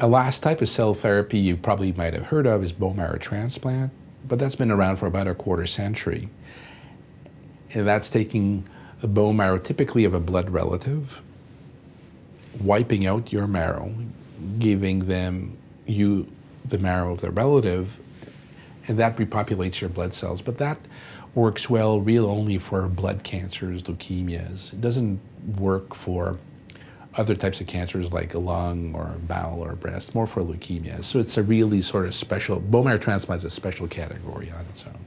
A last type of cell therapy you probably might have heard of is bone marrow transplant, but that's been around for about a quarter century. And that's taking a bone marrow, typically of a blood relative, wiping out your marrow, giving them you the marrow of their relative, and that repopulates your blood cells. But that works well real only for blood cancers, leukemias. It doesn't work for other types of cancers like a lung or a bowel or breast, more for leukemia. So it's a really sort of special, bone marrow transplant is a special category on its own.